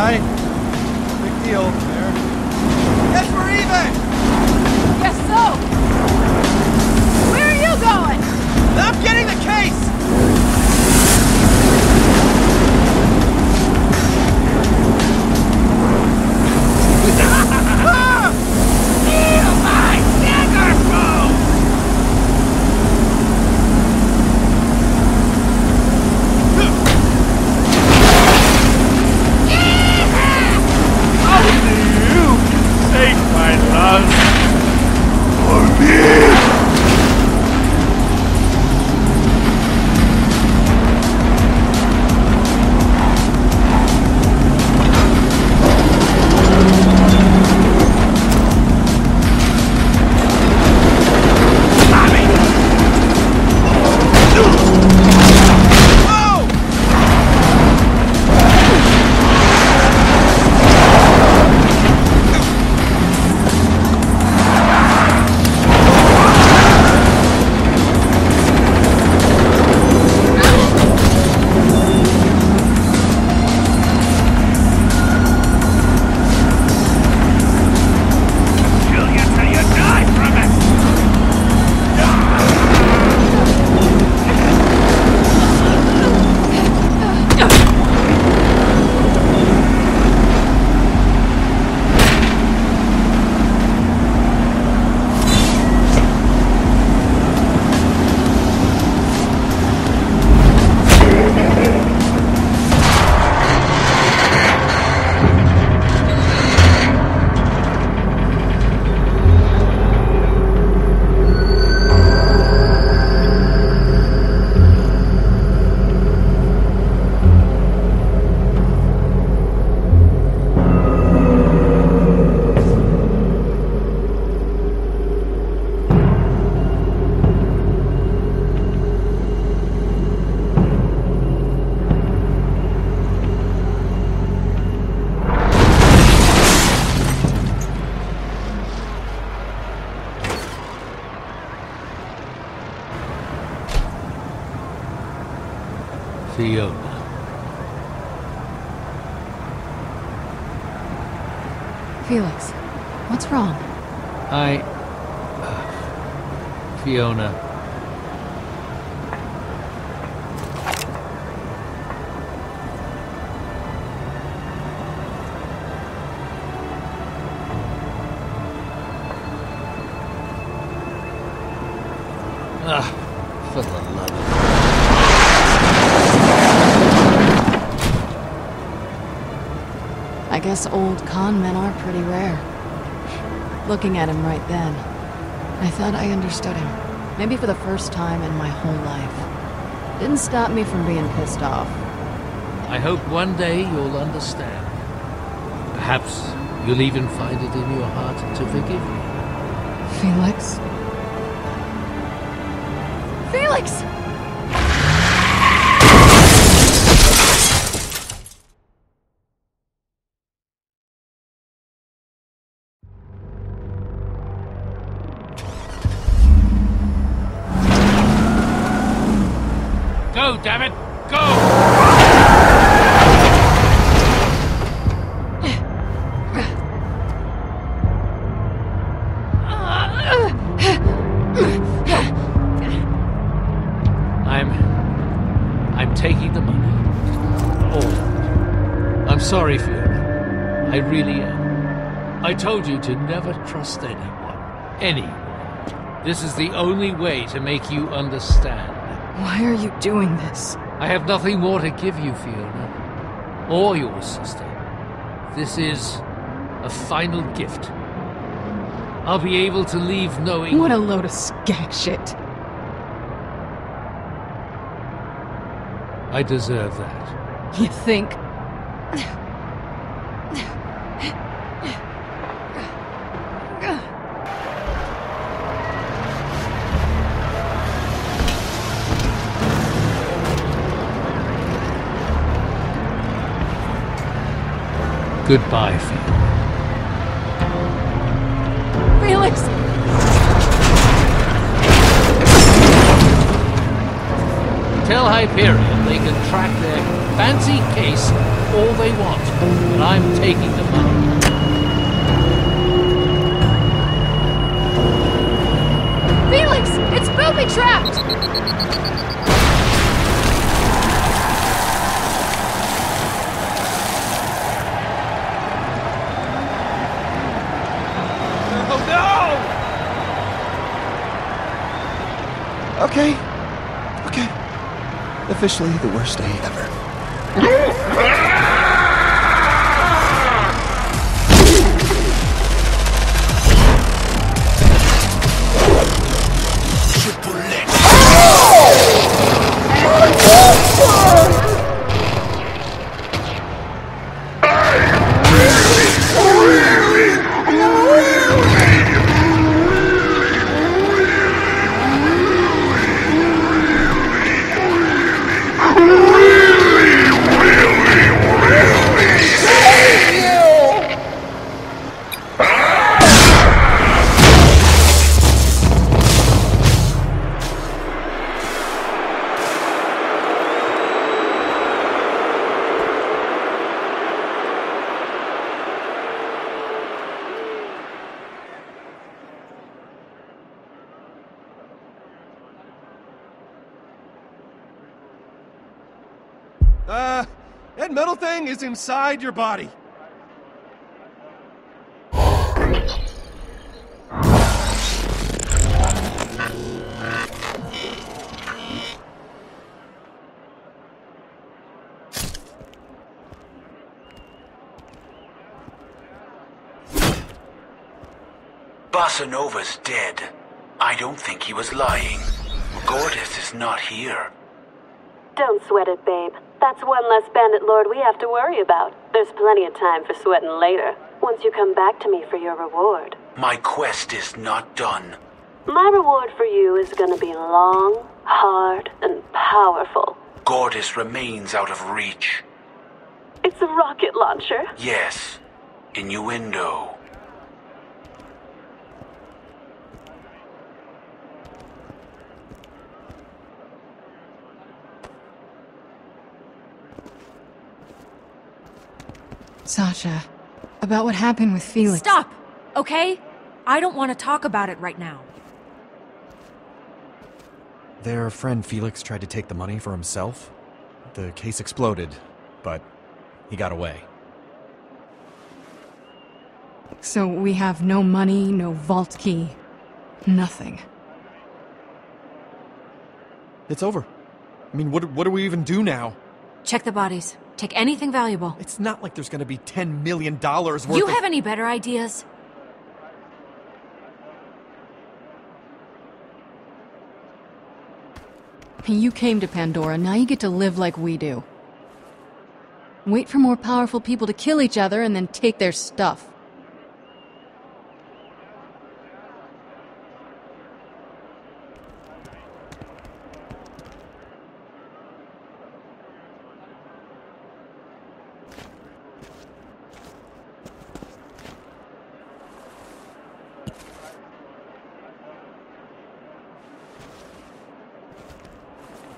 guy. Big deal there. Guess we're even! Guess so. Where are you going? I'm getting the case! Fiona. Felix, what's wrong? I. uh, Fiona. I guess old con men are pretty rare. Looking at him right then, I thought I understood him. Maybe for the first time in my whole life. Didn't stop me from being pissed off. I hope one day you'll understand. Perhaps you'll even find it in your heart to forgive me. Felix? Felix! Damn it! Go! I'm. I'm taking the money. All. I'm sorry, Fiona. I really am. I told you to never trust anyone. Anyone. This is the only way to make you understand. Why are you doing this? I have nothing more to give you, Fiona. Or your sister. This is a final gift. I'll be able to leave knowing. What a load of skag shit. I deserve that. You think? Goodbye. Felix! Tell Hyperion they can track their fancy case all they want, but I'm taking the money. Felix! It's booby trapped! Oh no! Okay. Okay. Officially the worst day ever. Uh, that metal thing is inside your body. Bossa Nova's dead. I don't think he was lying. Gortys is not here. Don't sweat it, babe. That's one less bandit lord we have to worry about. There's plenty of time for sweating later, once you come back to me for your reward. My quest is not done. My reward for you is gonna be long, hard, and powerful. Gortys remains out of reach. It's a rocket launcher. Yes, innuendo. Sasha, about what happened with Felix. Stop! Okay? I don't want to talk about it right now. Their friend Felix tried to take the money for himself. The case exploded, but he got away. So we have no money, no vault key, nothing. It's over. I mean, what, what do we even do now? Check the bodies. Take anything valuable. It's not like there's gonna be $10 million worth You of- have any better ideas? You came to Pandora, now you get to live like we do. Wait for more powerful people to kill each other and then take their stuff.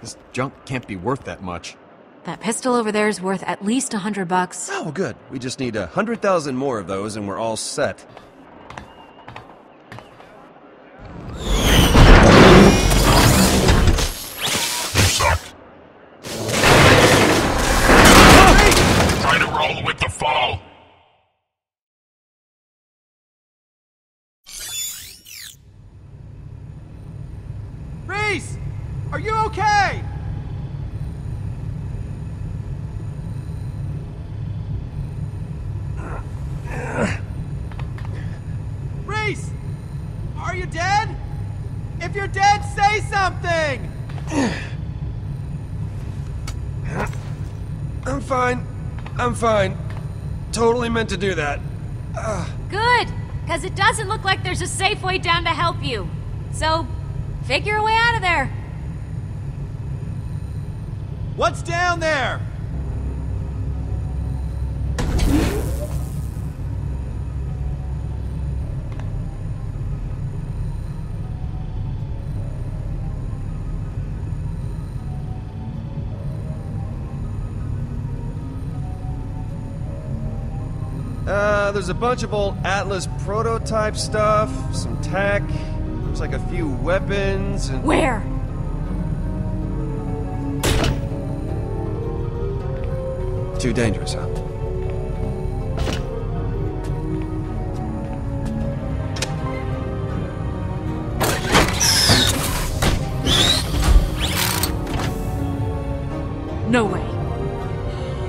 This junk can't be worth that much. That pistol over there is worth at least a hundred bucks. Oh, good. We just need a hundred thousand more of those and we're all set. Fine. I'm fine. Totally meant to do that. Ah. Good, because it doesn't look like there's a safe way down to help you. So, figure a way out of there. What's down there? Uh, there's a bunch of old Atlas prototype stuff, some tech, looks like a few weapons, and. Where? Too dangerous, huh? No way.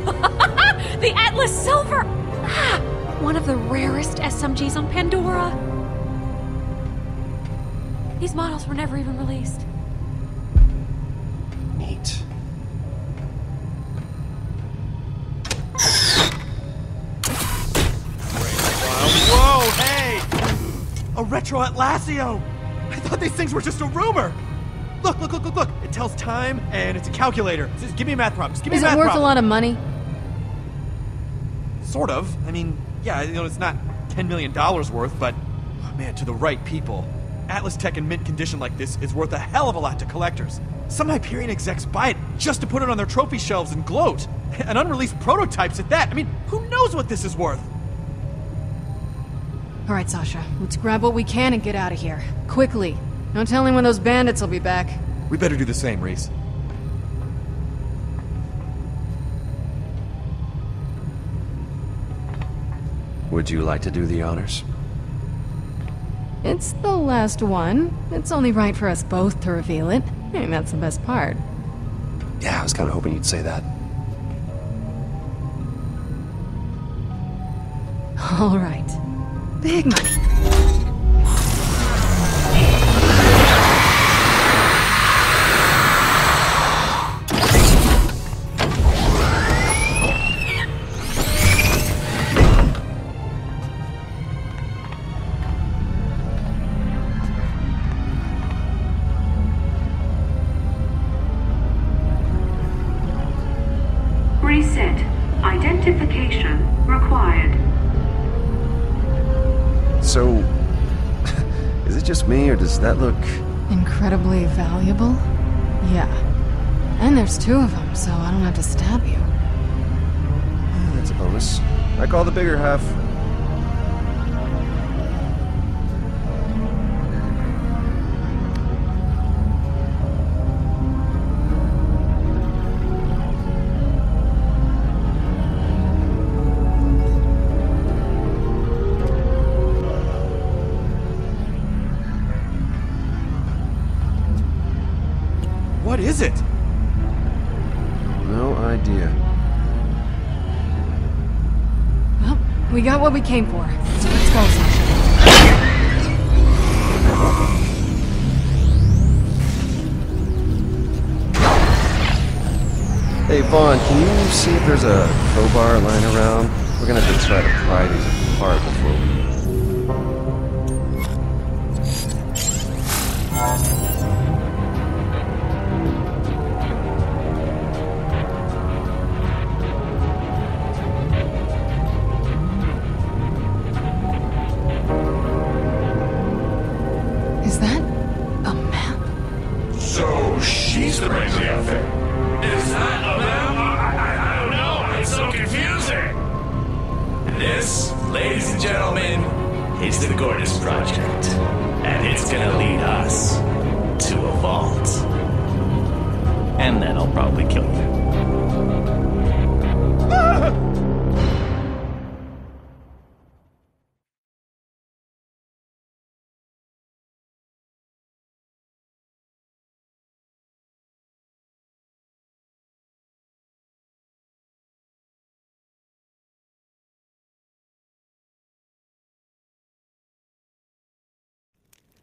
the Atlas Silver! Ah, one of the rarest SMGs on Pandora. These models were never even released. Neat. Whoa, hey! A retro Atlasio! I thought these things were just a rumor! Look, look, look, look, look! It tells time and it's a calculator. Just give me a math problem. Just give me Is a math it worth problem. a lot of money? Sort of. I mean, yeah, you know, it's not $10 million worth, but oh, man, to the right people. Atlas Tech in mint condition like this is worth a hell of a lot to collectors. Some Hyperion execs buy it just to put it on their trophy shelves and gloat. And unreleased prototypes at that. I mean, who knows what this is worth? All right, Sasha. Let's grab what we can and get out of here. Quickly. No telling when those bandits will be back. We better do the same, Rhys. Would you like to do the honors? It's the last one. It's only right for us both to reveal it. I mean, that's the best part. Yeah, I was kind of hoping you'd say that. All right. Big money. Does that look. Incredibly valuable? Yeah. And there's two of them, so I don't have to stab you. That's a bonus. I call the bigger half. No idea. Well, we got what we came for. So let's go, Sasha. Hey, Vaughn, can you see if there's a crowbar lying around? We're gonna have to try to pry these apart before we. And then I'll probably kill you.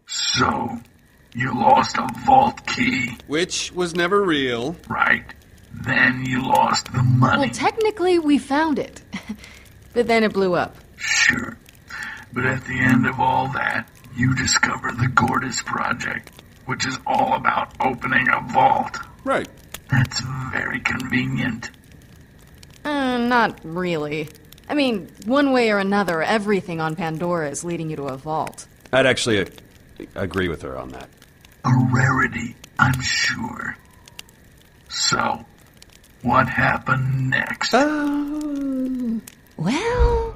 So, you lost a vault key, Which was never real. right? Then you lost the money. Well, technically, we found it. but then it blew up. Sure. But at the end of all that, you discover the Gortys Project, which is all about opening a vault. Right. That's very convenient. Uh, not really. I mean, one way or another, everything on Pandora is leading you to a vault. I'd actually uh, agree with her on that. A rarity, I'm sure. So, what happened next? Oh, well,